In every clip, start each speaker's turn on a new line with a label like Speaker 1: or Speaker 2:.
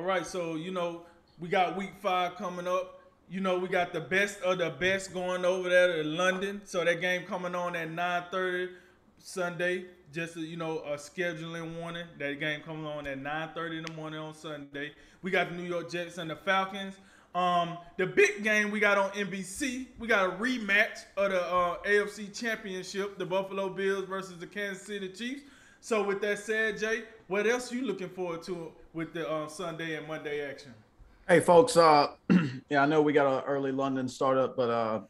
Speaker 1: All right, so you know we got week five coming up. You know we got the best of the best going over there in London. So that game coming on at 9:30 Sunday. Just a, you know a scheduling warning. That game coming on at 9:30 in the morning on Sunday. We got the New York Jets and the Falcons. Um, the big game we got on NBC, we got a rematch of the uh, AFC Championship, the Buffalo Bills versus the Kansas City Chiefs. So with that said, Jay, what else you looking forward to with the uh, Sunday and Monday action?
Speaker 2: Hey, folks. Uh, yeah, I know we got an early London startup, but uh,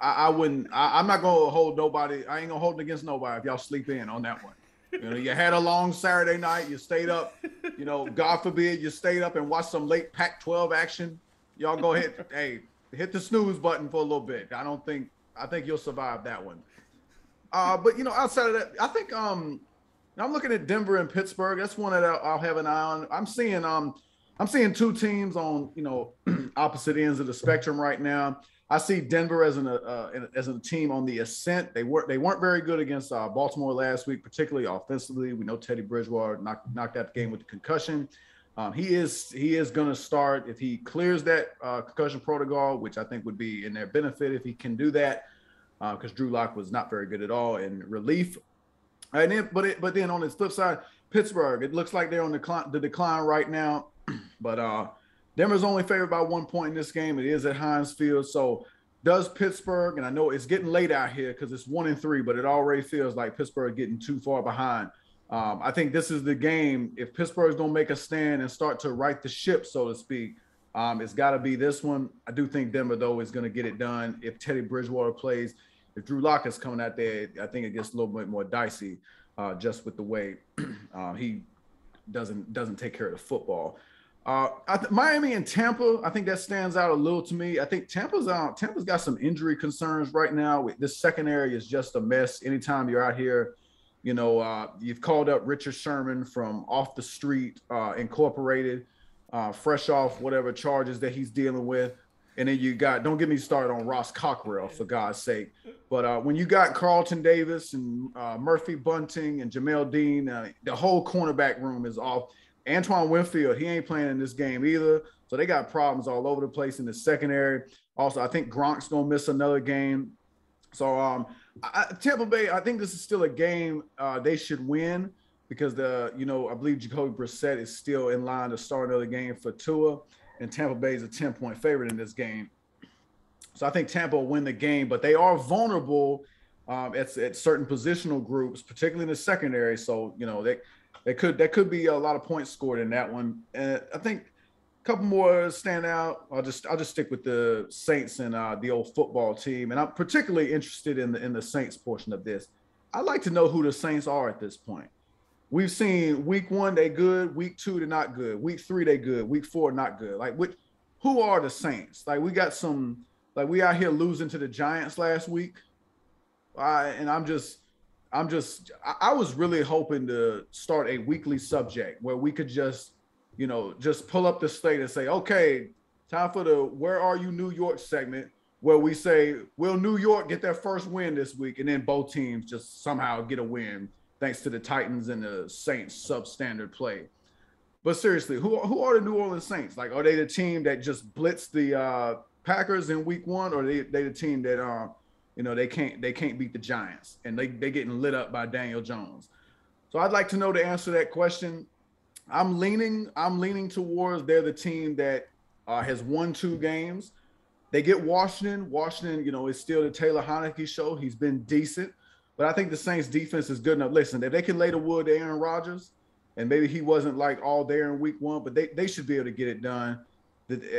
Speaker 2: I, I wouldn't. I, am not gonna hold nobody. I ain't gonna hold against nobody if y'all sleep in on that one. You know, you had a long Saturday night. You stayed up. You know, God forbid you stayed up and watched some late Pac-12 action y'all go ahead. hey, hit the snooze button for a little bit. I don't think I think you'll survive that one. Uh, but you know, outside of that, I think um, I'm looking at Denver and Pittsburgh. That's one that I'll, have an eye on. I'm seeing um, I'm seeing two teams on you know opposite ends of the spectrum right now. I see Denver as an uh, as a team on the ascent. They weren't they weren't very good against uh, Baltimore last week, particularly offensively. We know Teddy Bridgewater knocked knocked out the game with the concussion. Um, he is he is going to start if he clears that uh, concussion protocol, which I think would be in their benefit if he can do that, because uh, Drew Lock was not very good at all in relief. And then, but it, but then on the flip side, Pittsburgh, it looks like they're on the decline, the decline right now. but uh, Denver's only favored by one point in this game. It is at Heinz Field, so does Pittsburgh? And I know it's getting late out here because it's one and three, but it already feels like Pittsburgh getting too far behind. Um, I think this is the game. If Pittsburgh's going to make a stand and start to right the ship, so to speak, um, it's got to be this one. I do think Denver, though, is going to get it done. If Teddy Bridgewater plays, if Drew Lock is coming out there, I think it gets a little bit more dicey uh, just with the way uh, he doesn't doesn't take care of the football. Uh, th- Miami and Tampa, I think that stands out a little to me. I think Tampa's uh, Tampa's got some injury concerns right now. This secondary is just a mess. Anytime you're out here you know, uh, you've called up Richard Sherman from Off the Street uh, Incorporated, uh, fresh off whatever charges that he's dealing with. And then you got, don't get me started on Ross Cockrell, for God's sake. But uh, when you got Carlton Davis and uh, Murphy Bunting and Jamel Dean, uh, the whole cornerback room is off. Antoine Winfield, he ain't playing in this game either. So they got problems all over the place in the secondary. Also, I think Gronk's to miss another game. So um, I, Tampa Bay, I think this is still a game uh, they should win because the you know I believe Jacoby Brissett is still in line to start another game for Tua, and Tampa Bay is a ten point favorite in this game. So I think Tampa will win the game, but they are vulnerable um, at, at certain positional groups, particularly in the secondary. So you know they they could that could be a lot of points scored in that one. And I think a couple more stand out. I'll just I'll just stick with the Saints and uh, the old football team, and I'm particularly interested in the in the Saints portion of this. I'd like to know who the Saints are at this point. We've seen week one they good, week two they're not good, week three they good, week four not good. Like which who are the Saints? Like we got some like we out here losing to the Giants last week, uh, and I'm just I'm just I, I was really hoping to start a weekly subject where we could just you know, just pull up the slate and say, okay, time for the Where Are You New York segment, where we say, will New York get their first win this week? And then both teams just somehow get a win thanks to the Titans and the Saints substandard play. But seriously, who, who are the New Orleans Saints? Like, are they the team that just blitzed the uh, Packers in week one, or they they the team that um, you know they can't they can't beat the Giants and they they getting lit up by Daniel Jones? So I'd like to know the answer to that question. I'm leaning. I'm leaning towards they're the team that uh, has won two games. They get Washington. Washington, you know, is still the Taylor Heinicke show. He's been decent, but I think the Saints defense is good enough. Listen, if they can lay the wood to Aaron Rodgers, and maybe he wasn't like all there in week one, but they, they should be able to get it done.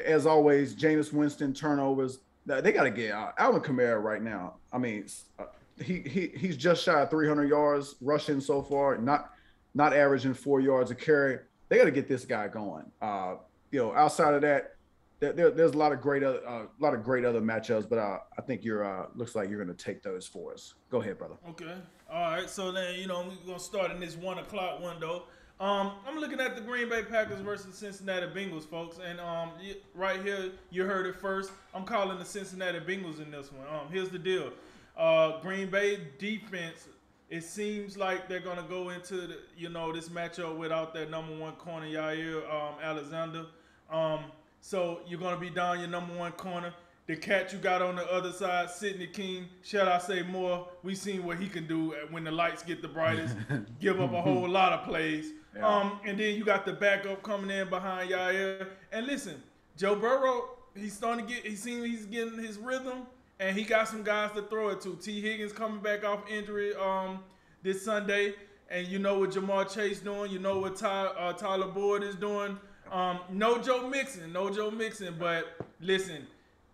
Speaker 2: As always, Jameis Winston turnovers. They got to get uh, Alvin Kamara right now. I mean, uh, he he he's just shy of 300 yards rushing so far. Not not averaging four yards a carry. They got to get this guy going. Uh, you know, outside of that, there, there's a lot of great, uh, a lot of great other matchups, but uh, I think you're uh, looks like you're going to take those for us. Go ahead, brother.
Speaker 1: Okay. All right. So then, you know, we're to start in this one o'clock window. Um, I'm looking at the Green Bay Packers versus Cincinnati Bengals, folks, and um, right here you heard it first. I'm calling the Cincinnati Bengals in this one. Um, here's the deal: uh, Green Bay defense it seems like they're gonna go into the, you know this matchup without their number one corner Jaire um, Alexander. Um, so you're gonna be down your number one corner. The cat you got on the other side, Sidney King. Shall I say more? We seen what he can do when the lights get the brightest. Give up a whole lot of plays. Yeah. Um, and then you got the backup coming in behind Jaire. And listen, Joe Burrow, he's starting to get. He seems he's getting his rhythm, and he got some guys to throw it to. Tee Higgins coming back off injury um, this Sunday, and you know what Ja'Marr Chase doing. You know what Ty, uh, Tyler Boyd is doing. Um, no Joe Mixon, no Joe Mixon. But listen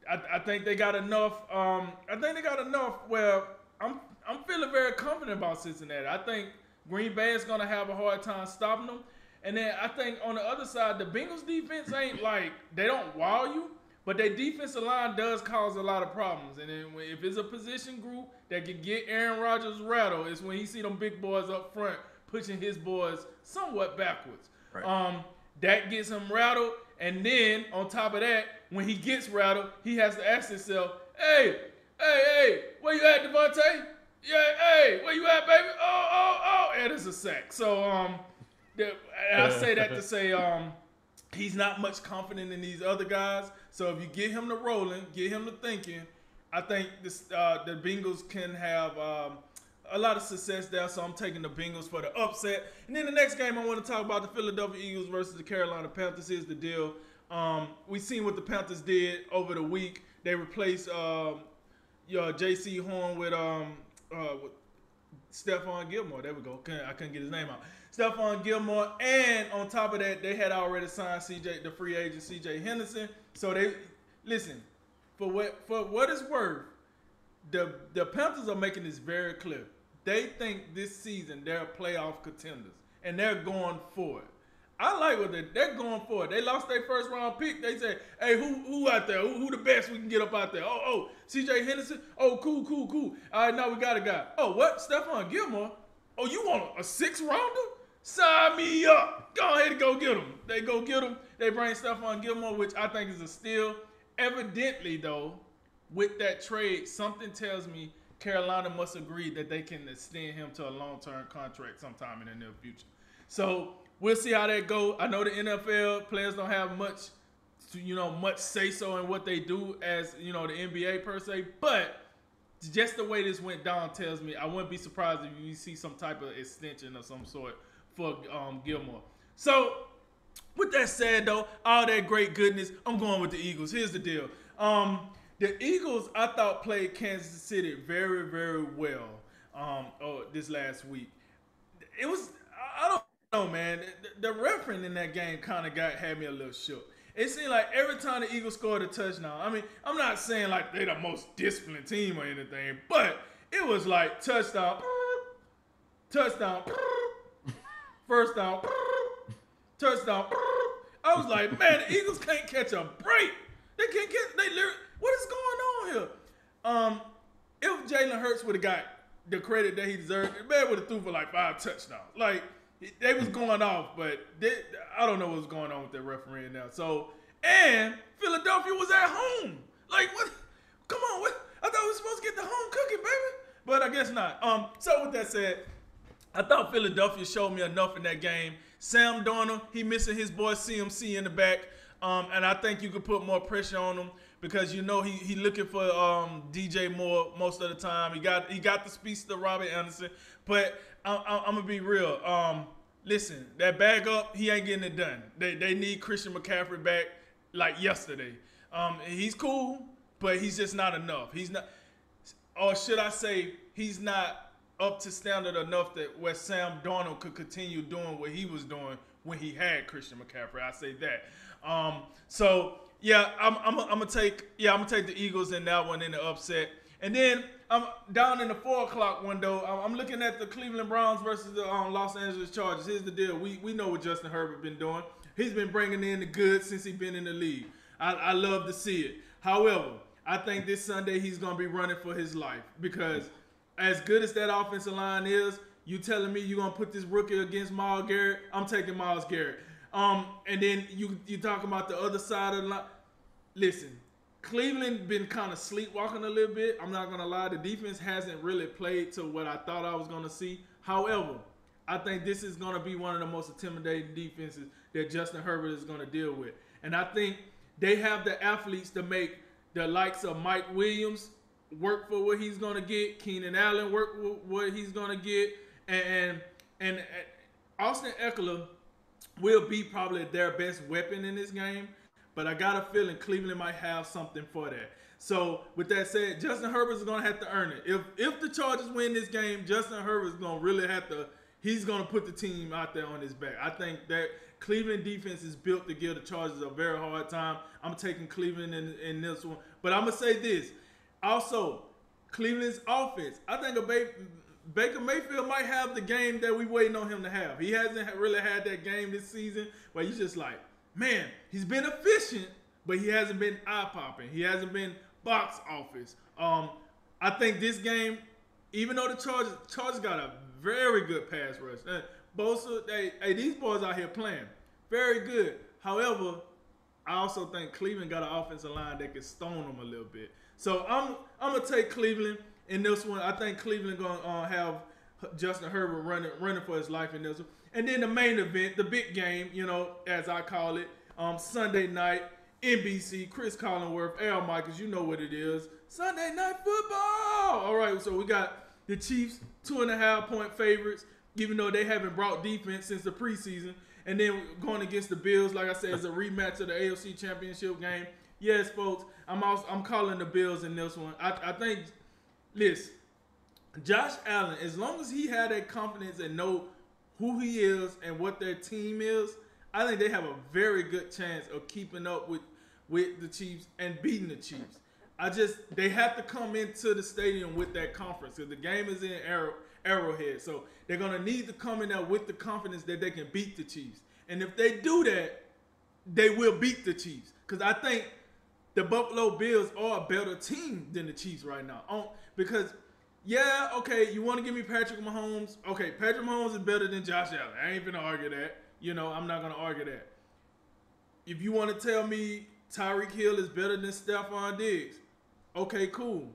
Speaker 1: I, I think they got enough. Um, I think they got enough where I'm I'm feeling very confident about Cincinnati. I think Green Bay is gonna have a hard time stopping them. And then I think on the other side, the Bengals defense ain't like they don't wow you, but their defensive line does cause a lot of problems. And then if it's a position group that can get Aaron Rodgers rattled, it's when he see them big boys up front pushing his boys somewhat backwards. Right. Um, that gets him rattled. And then on top of that, when he gets rattled, he has to ask himself, hey, hey, hey, where you at, Davante? Yeah, hey, where you at, baby? Oh, oh, oh, and it's a sack. So um, I say that to say um, he's not much confident in these other guys. So if you get him to rolling, get him to thinking, I think this uh, the Bengals can have um, a lot of success there. So I'm taking the Bengals for the upset. And then the next game I want to talk about the Philadelphia Eagles versus the Carolina Panthers is the deal. Um, we seen what the Panthers did over the week. They replaced um, your Jaycee Horn with um uh, with Stephon Gilmore. There we go. I couldn't get his name out. Stephon Gilmore, and on top of that, they had already signed CJ, the free agent CJ Henderson. So they listen for what for what it's worth. The the Panthers are making this very clear. They think this season they're playoff contenders, and they're going for it. I like what they're, they're going for. It. They lost their first round pick. They say, hey, who who out there? Who, who the best we can get up out there? Oh, oh, CJ Henderson. Oh, cool, cool, cool. All right, now we got a guy. Oh, what? Stephon Gilmore. Oh, you want a six rounder? Sign me up. Go ahead and go get him. They go get him. They bring Stephon Gilmore, which I think is a steal. Evidently, though, with that trade, something tells me Carolina must agree that they can extend him to a long term contract sometime in the near future. So we'll see how that go. I know the NFL players don't have much, to you know, much say so in what they do as you know the NBA per se, but just the way this went down tells me I wouldn't be surprised if you see some type of extension of some sort for um, Gilmore. So, with that said, though, all that great goodness, I'm going with the Eagles. Here's the deal. Um, the Eagles, I thought, played Kansas City very, very well um, oh, this last week. It was, I don't know, man. The, the referee in that game kind of got had me a little shook. It seemed like every time the Eagles scored a touchdown, I mean, I'm not saying like they're the most disciplined team or anything, but it was like touchdown, touchdown, first down, touchdown. I was like, man, the Eagles can't catch a break. They can't get. They literally. What is going on here? Um, if Jalen Hurts would have got the credit that he deserved, man would have threw for like five touchdowns. Like they was going off, but they, I don't know what's going on with that referee now. So, and Philadelphia was at home. Like, what? Come on, what? I thought we were supposed to get the home cooking, baby. But I guess not. Um, so with that said, I thought Philadelphia showed me enough in that game. Sam Darnold, he missing his boy CMC in the back. Um, and I think you could put more pressure on him because you know he he looking for um, DJ Moore most of the time. He got he got the speech to Robert Anderson, but I, am gonna be real. Um, listen, that bag up, he ain't getting it done. They they need Christian McCaffrey back like yesterday. Um, he's cool, but he's just not enough. He's not, or should I say, he's not up to standard enough that where Sam Darnold could continue doing what he was doing when he had Christian McCaffrey. I say that. Um, so yeah, I'm, I'm, I'm gonna take yeah I'm gonna take the Eagles in that one in the upset. And then I'm down in the four o'clock window. I'm looking at the Cleveland Browns versus the um, Los Angeles Chargers. Here's the deal: we we know what Justin Herbert been doing. He's been bringing in the goods since he's been in the league. I, I love to see it. However, I think this Sunday he's gonna be running for his life because as good as that offensive line is, you telling me you're gonna put this rookie against Myles Garrett? I'm taking Myles Garrett. Um, and then you you talk about the other side of the line. Listen, Cleveland been kind of sleepwalking a little bit. I'm not gonna lie, the defense hasn't really played to what I thought I was gonna see. However, I think this is gonna be one of the most intimidating defenses that Justin Herbert is gonna deal with, and I think they have the athletes to make the likes of Mike Williams work for what he's gonna get, Keenan Allen work for what he's gonna get, and and, and Austin Ekeler will be probably their best weapon in this game. But I got a feeling Cleveland might have something for that. So with that said, Justin Herbert's gonna have to earn it. If if the Chargers win this game, Justin Herbert's gonna really have to. He's gonna put the team out there on his back. I think that Cleveland defense is built to give the Chargers a very hard time. I'm taking Cleveland in, in this one, but I'm gonna say this. Also, Cleveland's offense. I think a Baker Mayfield might have the game that we waiting on him to have. He hasn't really had that game this season where he's just like, man, he's been efficient, but he hasn't been eye popping. He hasn't been box office. Um, I think this game, even though the Chargers, Chargers got a very good pass rush. Uh, Bosa, hey, these boys out here playing very good. However, I also think Cleveland got an offensive line that can stone them a little bit. So I'm I'm gonna take Cleveland in this one. I think Cleveland gonna uh, have Justin Herbert running running for his life in this one. And then the main event, the big game, you know, as I call it, um, Sunday night, NBC, Cris Collinsworth, Al Michaels, you know what it is. Sunday night football. All right, so we got the Chiefs, two and a half point favorites, even though they haven't brought defense since the preseason. And then going against the Bills, like I said, it's a rematch of the AFC Championship game. Yes, folks, I'm also I'm calling the Bills in this one. I, I think, listen, Josh Allen, as long as he had that confidence and know who he is and what their team is, I think they have a very good chance of keeping up with with the Chiefs and beating the Chiefs. I just they have to come into the stadium with that confidence because the game is in Arrow, Arrowhead, so they're gonna need to come in there with the confidence that they can beat the Chiefs. And if they do that, they will beat the Chiefs because I think the Buffalo Bills are a better team than the Chiefs right now. On, because yeah, okay, you want to give me Patrick Mahomes? Okay, Patrick Mahomes is better than Josh Allen. I ain't gonna argue that. You know, I'm not gonna argue that. If you want to tell me Tyreek Hill is better than Stefon Diggs, okay, cool.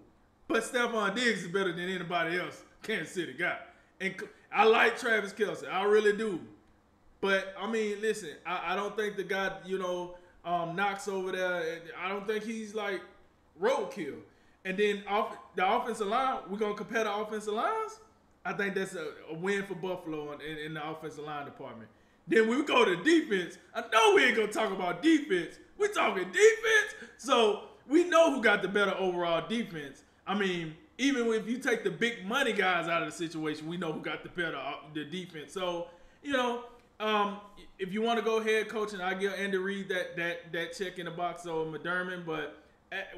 Speaker 1: But Stefon Diggs is better than anybody else Kansas City got. And I like Travis Kelce, I really do. But I mean, listen, I, I don't think the guy, you know, um, Knox over there. I don't think he's like roadkill. And then off the offensive line, we're gonna compare the offensive lines. I think that's a, a win for Buffalo in, in, the offensive line department. Then we go to defense. I know we ain't gonna talk about defense. We're talking defense. So we know who got the better overall defense. I mean, even if you take the big money guys out of the situation, we know who got the better uh, the defense. So you know, um, if you want to go ahead, coach, and I give Andy Reid that that that check in the box on McDermott, but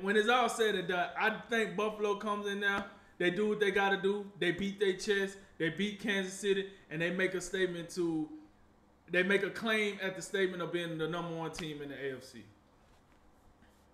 Speaker 1: when it's all said and done, I think Buffalo comes in now. They do what they got to do. They beat their chest. They beat Kansas City, and they make a statement to. They make a claim at the statement of being the number one team in the AFC.